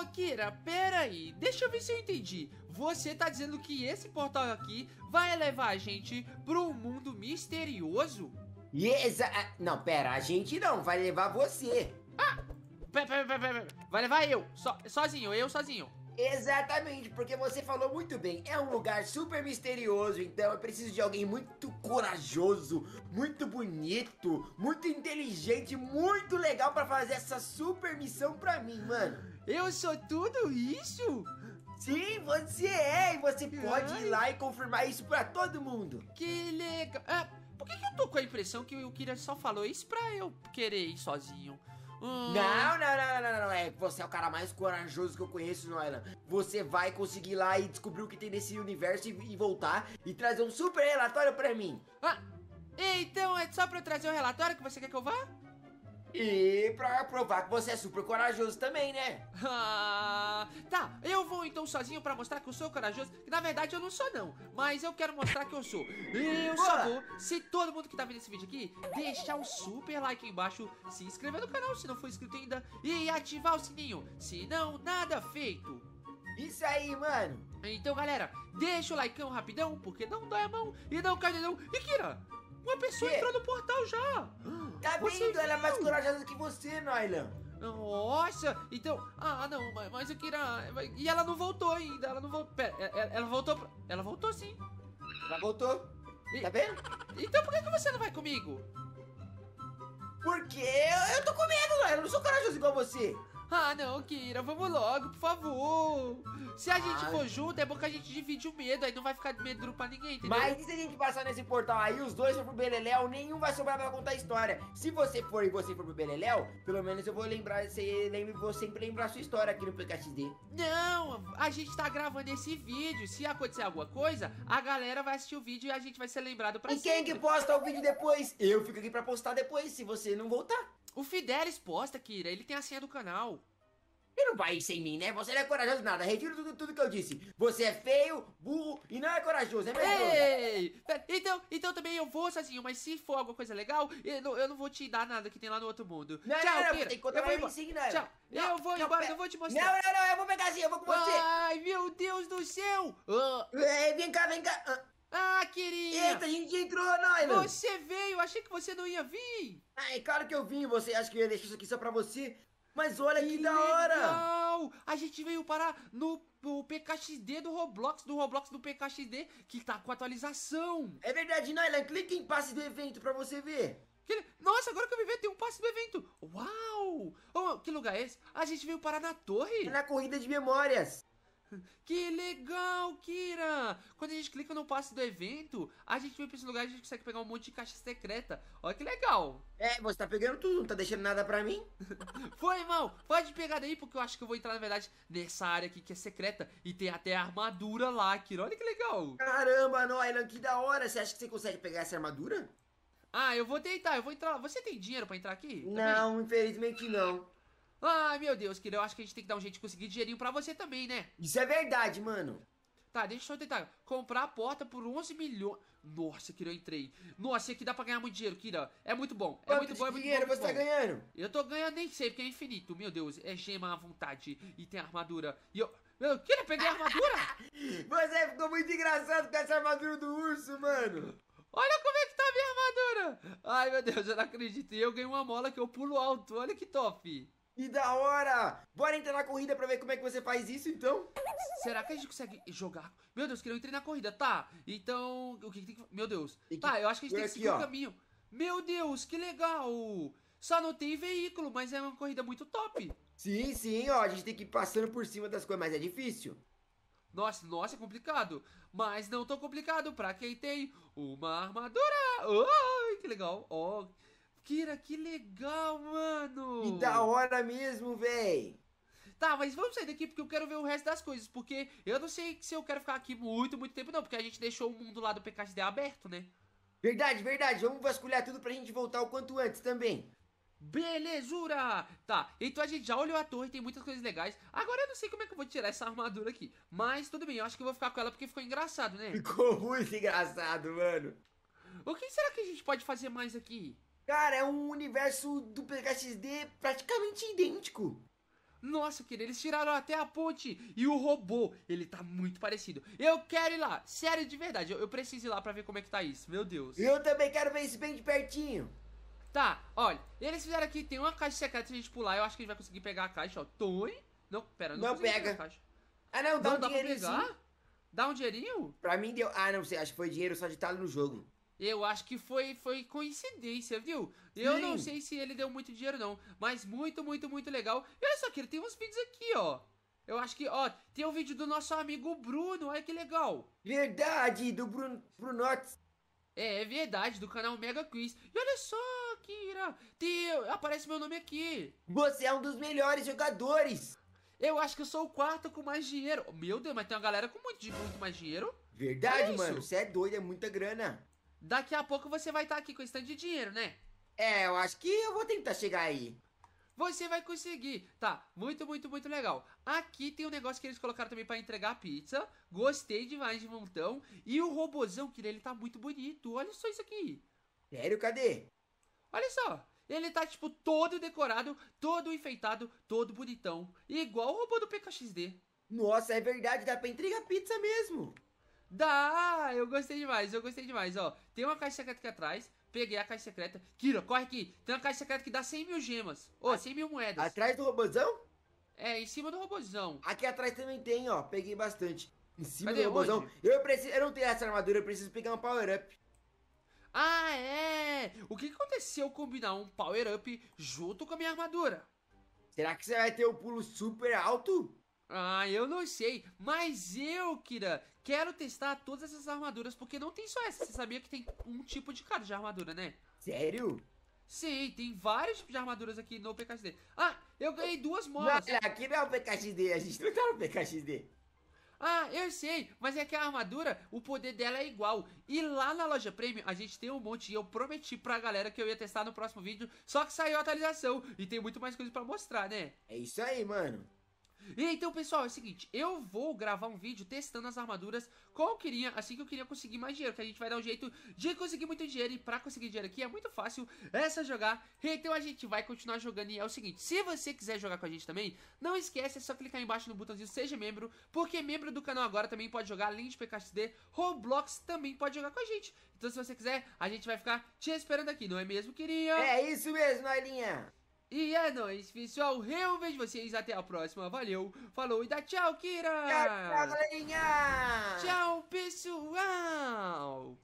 Ô, Kira, pera aí, deixa eu ver se eu entendi. Você tá dizendo que esse portal aqui vai levar a gente pro mundo misterioso? Exa ah, não, pera, a gente não, vai levar você. Ah, pera, pera, pera, pera. vai levar eu, so, sozinho, eu sozinho. Exatamente, porque você falou muito bem. É um lugar super misterioso, então eu preciso de alguém muito corajoso, muito bonito, muito inteligente, muito legal pra fazer essa super missão pra mim, mano. Eu sou tudo isso? Sim, você é, e você pode Ai. ir lá e confirmar isso pra todo mundo. Que legal. Ah, por que, que eu tô com a impressão que o Kira só falou isso pra eu querer ir sozinho? Hum. Não, não, não, não, não, não, é você é o cara mais corajoso que eu conheço, Noelan. Você vai conseguir lá e descobrir o que tem nesse universo e, e voltar e trazer um super relatório pra mim. Ah, então é só pra eu trazer o um relatório que você quer que eu vá? E pra provar que você é super corajoso também, né? Ah, tá, eu vou então sozinho pra mostrar que eu sou corajoso Que na verdade eu não sou não, mas eu quero mostrar que eu sou Eu Boa. só vou, se todo mundo que tá vendo esse vídeo aqui Deixar um super like aí embaixo Se inscrever no canal se não for inscrito ainda E ativar o sininho, se não, nada feito Isso aí, mano Então galera, deixa o like rapidão Porque não dói a mão e não cai não E Kira, uma pessoa que? entrou no portal já. Tá você vendo? Viu? Ela é mais corajosa que você, Noilan. Nossa, então... Ah, não, mas, mas eu queria... E ela não voltou ainda, ela não voltou... Pera, ela, ela voltou... Pra... Ela voltou sim. Ela voltou. E... Tá vendo? Então por que, que você não vai comigo? Porque eu, eu tô com medo, Noilan. Eu não sou corajoso igual você. Ah, não, Kira, vamos logo, por favor. Se a gente Ai. for junto, é bom que a gente divide o medo, aí não vai ficar medo pra ninguém, entendeu? Mas e se a gente passar nesse portal aí, os dois for pro Beleléu, nenhum vai sobrar pra contar a história. Se você for e você for pro Beleléu, pelo menos eu vou lembrar, você lembra, vou sempre lembrar a sua história aqui no PKXD. Não, a gente tá gravando esse vídeo. Se acontecer alguma coisa, a galera vai assistir o vídeo e a gente vai ser lembrado pra e sempre. E quem que posta o vídeo depois? Eu fico aqui pra postar depois, se você não voltar. O Fidelis posta, Kira. Ele tem a senha do canal. E não vai ir sem mim, né? Você não é corajoso nada. Retiro tudo, tudo que eu disse. Você é feio, burro e não é corajoso, é mesmo? Ei! Então, então também eu vou sozinho, mas se for alguma coisa legal, eu não, eu não vou te dar nada que tem lá no outro mundo. Não, Tchau, não, não, Pira. tem que contar eu vou embora. Sim, Tchau. Não, eu vou não, embora, eu vou te mostrar. Não, não, não, eu vou pegar assim, eu vou com você. Ai, meu Deus do céu. Uh. Ei, vem cá, vem cá. Ah, Eita, a gente entrou, Noila! Você veio, achei que você não ia vir! Ai, claro que eu vim, você acha que eu ia deixar isso aqui só pra você? Mas olha que, que da hora! Legal! A gente veio parar no, no PKXD do Roblox, do Roblox do PKXD, que tá com atualização. É verdade, Nylan, clique em passe do evento pra você ver. Que... Nossa, agora que eu me ver, tem um passe do evento. Uau! Oh, que lugar é esse? A gente veio parar na torre? É na corrida de memórias. Que legal, Kira! Quando a gente clica no passe do evento, a gente vem pra esse lugar e a gente consegue pegar um monte de caixa secreta. Olha que legal! É, você tá pegando tudo, não tá deixando nada pra mim? Foi, irmão! Pode pegar daí, porque eu acho que eu vou entrar, na verdade, nessa área aqui que é secreta. E tem até armadura lá, Kira. Olha que legal! Caramba, Noilan, que da hora! Você acha que você consegue pegar essa armadura? Ah, eu vou tentar, eu vou entrar. Você tem dinheiro pra entrar aqui? Não, Também? infelizmente não. Ai, meu Deus, querido, eu acho que a gente tem que dar um jeito de conseguir dinheirinho pra você também, né? Isso é verdade, mano. Tá, deixa eu tentar. Comprar a porta por 11 milhões. Nossa, Kira, eu entrei. Nossa, aqui dá pra ganhar muito dinheiro, Kira. É muito bom. É Quanto muito bom, é muito dinheiro bom. você tá ganhando? Eu tô ganhando, nem sei, porque é infinito. Meu Deus, é gema à vontade. E tem armadura. E eu. Meu, Kira, peguei a armadura! você ficou muito engraçado com essa armadura do urso, mano. Olha como é que tá a minha armadura! Ai, meu Deus, eu não acredito. E eu ganhei uma mola que eu pulo alto. Olha que top. Que da hora! Bora entrar na corrida pra ver como é que você faz isso, então? Será que a gente consegue jogar? Meu Deus, que eu entrei na corrida. Tá, então... O que tem que... Meu Deus. Tá, eu acho que a gente tem que seguir o caminho. Meu Deus, que legal! Só não tem veículo, mas é uma corrida muito top. Sim, sim, ó. A gente tem que ir passando por cima das coisas, mas é difícil. Nossa, nossa, é complicado. Mas não tão complicado pra quem tem uma armadura. Ai, que legal. Ó... Oh. Kira, que legal, mano! Que da hora mesmo, véi! Tá, mas vamos sair daqui porque eu quero ver o resto das coisas. Porque eu não sei se eu quero ficar aqui muito, muito tempo, não. Porque a gente deixou o mundo lá do PKXD aberto, né? Verdade, verdade. Vamos vasculhar tudo pra gente voltar o quanto antes também. Belezura! Tá, então a gente já olhou a torre, tem muitas coisas legais. Agora eu não sei como é que eu vou tirar essa armadura aqui. Mas tudo bem, eu acho que eu vou ficar com ela porque ficou engraçado, né? Ficou muito engraçado, mano. O que será que a gente pode fazer mais aqui? Cara, é um universo do PKXD praticamente idêntico. Nossa, querido, eles tiraram até a ponte. E o robô, ele tá muito parecido. Eu quero ir lá. Sério, de verdade. Eu, eu preciso ir lá pra ver como é que tá isso. Meu Deus. Eu também quero ver isso bem de pertinho. Tá, olha. Eles fizeram aqui, tem uma caixa secreta pra gente pular. Eu acho que a gente vai conseguir pegar a caixa, ó. Toi. Não, pera, não, Não pega. pegar a caixa. Ah, não, dá Não um dá pra dinheirinho pegar? sim. Dá um dinheirinho? Pra mim deu. Ah, não sei, acho que foi dinheiro só estar no jogo. Eu acho que foi, foi coincidência, viu? Eu Sim. não sei se ele deu muito dinheiro, não. Mas muito, muito, muito legal. E olha só que ele tem uns vídeos aqui, ó. Eu acho que, ó, tem o vídeo do nosso amigo Bruno. Olha que legal. Verdade, do Bruno, Brunotes. É, é verdade, do canal Mega Quiz. E olha só, Kira. Tem, aparece meu nome aqui. Você é um dos melhores jogadores. Eu acho que eu sou o quarto com mais dinheiro. Meu Deus, mas tem uma galera com muito, muito mais dinheiro. Verdade, isso. mano. Você é doido, é muita grana. Daqui a pouco você vai estar aqui com esse tanto de dinheiro, né? É, eu acho que eu vou tentar chegar aí. Você vai conseguir. Tá, muito, muito, muito legal. Aqui tem um negócio que eles colocaram também pra entregar pizza. Gostei demais de montão. E o robozão, que ele tá muito bonito. Olha só isso aqui. Sério, cadê? Olha só. Ele tá, tipo, todo decorado, todo enfeitado, todo bonitão. Igual o robô do PKXD. Nossa, é verdade, dá pra entregar pizza mesmo. Dá! Eu gostei demais, eu gostei demais, ó. Tem uma caixa secreta aqui atrás. Peguei a caixa secreta. Kira, corre aqui. Tem uma caixa secreta que dá 100 mil gemas. Ô, 100 mil moedas. Atrás do robozão? É, em cima do robozão. Aqui atrás também tem, ó. Peguei bastante. Em cima Cadê? do robozão. Onde? Eu preciso. Eu não tenho essa armadura, eu preciso pegar um power up. Ah, é! O que aconteceu combinar um power up junto com a minha armadura? Será que você vai ter o pulo super alto? Ah, eu não sei, mas eu, Kira, quero testar todas essas armaduras, porque não tem só essa. Você sabia que tem um tipo de cada de armadura, né? Sério? Sim, tem vários tipos de armaduras aqui no PKXD. Ah, eu ganhei duas molas. Não, aqui não é o PKXD, a gente não tá no PKXD. Ah, eu sei, mas é que a armadura, o poder dela é igual. E lá na loja Premium, a gente tem um monte e eu prometi pra galera que eu ia testar no próximo vídeo, só que saiu a atualização e tem muito mais coisa pra mostrar, né? É isso aí, mano. E então, pessoal, é o seguinte, eu vou gravar um vídeo testando as armaduras como eu queria, assim que eu queria conseguir mais dinheiro, que a gente vai dar um jeito de conseguir muito dinheiro, e pra conseguir dinheiro aqui é muito fácil, é só jogar, então a gente vai continuar jogando, e é o seguinte, se você quiser jogar com a gente também, não esquece, é só clicar embaixo no botãozinho Seja Membro, porque membro do canal agora também pode jogar, além de PKXD, Roblox também pode jogar com a gente, então se você quiser, a gente vai ficar te esperando aqui, não é mesmo, queria? É isso mesmo, Noilinha. E é nóis, pessoal. Eu vejo vocês até a próxima. Valeu, falou e dá tchau, Kira! Tchau, tchau, galerinha. Tchau, pessoal!